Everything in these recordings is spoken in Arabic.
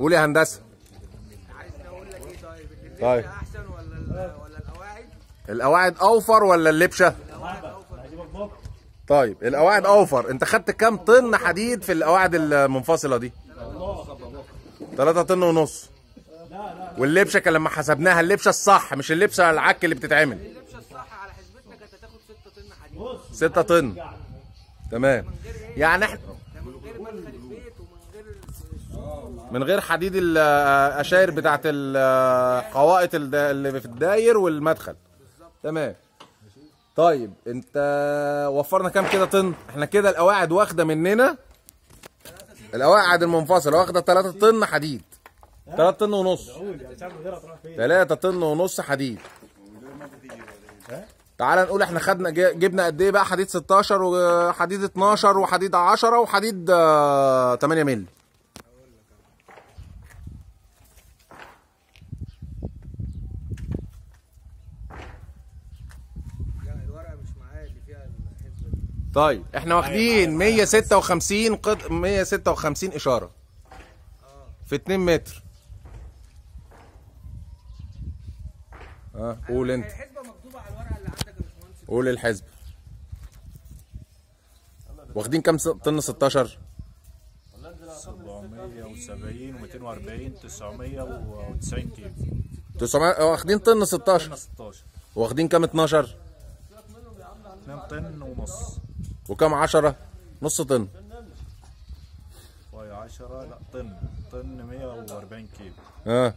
قول يا هندسة. عايز أقول لك إيه طيب. اللبشه طيب. احسن ولا ولا القواعد القواعد أوفر ولا اللبشة؟ القواعد اوفر طيب القواعد أوفر. أنت خدت كام طن حديد في القواعد المنفصلة دي؟ 3 طن ونص. واللبشة كان لما حسبناها اللبشة الصح مش اللبشة العك اللي بتتعمل. اللبشه الصح على حسبتنا كانت هتاخد 6 طن. حديد 6 طن. تمام. يعني إحنا من غير حديد الاشاير بتاعت القوائط الد- اللي في الداير والمدخل. تمام. طيب انت وفرنا كام كده طن؟ إحنا كده القواعد واخدة مننا. القواعد المنفصلة واخدة 3 طن حديد. 3 طن ونص. 3 طن ونص حديد. تعال نقول إحنا خدنا جبنا قد إيه بقى؟ حديد 16 وحديد 12 وحديد 10 وحديد آه، 8 مللي لا الورقه مش معايا اللي فيها الحسبه دي طيب إحنا واخدين 156 قط 156 إشارة. في 2 متر. آه قول أنت. الحسبه مكتوبة على الورقة اللي عندك يا باشمهندس. قول الحزب واخدين كام طن 16 770 و240 990 كيلو. 900 واخدين طن 16 16 واخدين كام 12 2 طن ونص. وكام 10 نص طن. وهي 10 لا طن. طن 140 كيلو. آه.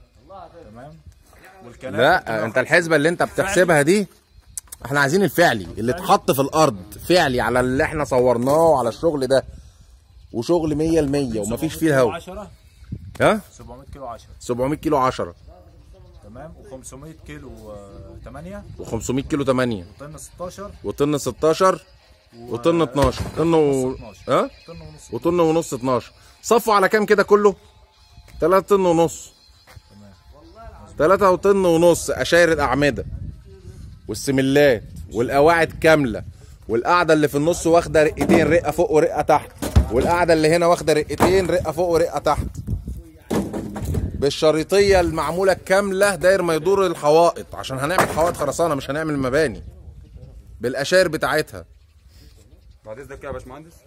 تمام؟ والكلام لا انت الحسبة اللي انت بتحسبها دي إحنا عايزين الفعلي اللي اتحط في الأرض فعلي على اللي إحنا صورناه وعلى الشغل ده. وشغل 100% ومفيش فيه الهوا. 10 ها؟ 700 كيلو 10 700 كيلو 10 تمام؟ و500 كيلو 8 و500 كيلو 8 طن 16 وطن 16 وطن 12 طن و... ها؟ وطن ونص 12 صفوا على كام كده كله؟ 3 طن ونص. 3 طن ونص أشاير الأعمدة والسملات والقواعد كاملة. والقاعده اللي في النص واخدة رقتين رقة فوق ورقة تحت. والقاعده اللي هنا واخدة رقتين رقة فوق ورقة تحت. بالشريطية المعمولة الكامله داير ما يدور الحوائط. عشان هنعمل حوائط خرسانة مش هنعمل مباني. بالأشاير بتاعتها. بعد إذنك يا باشمهندس.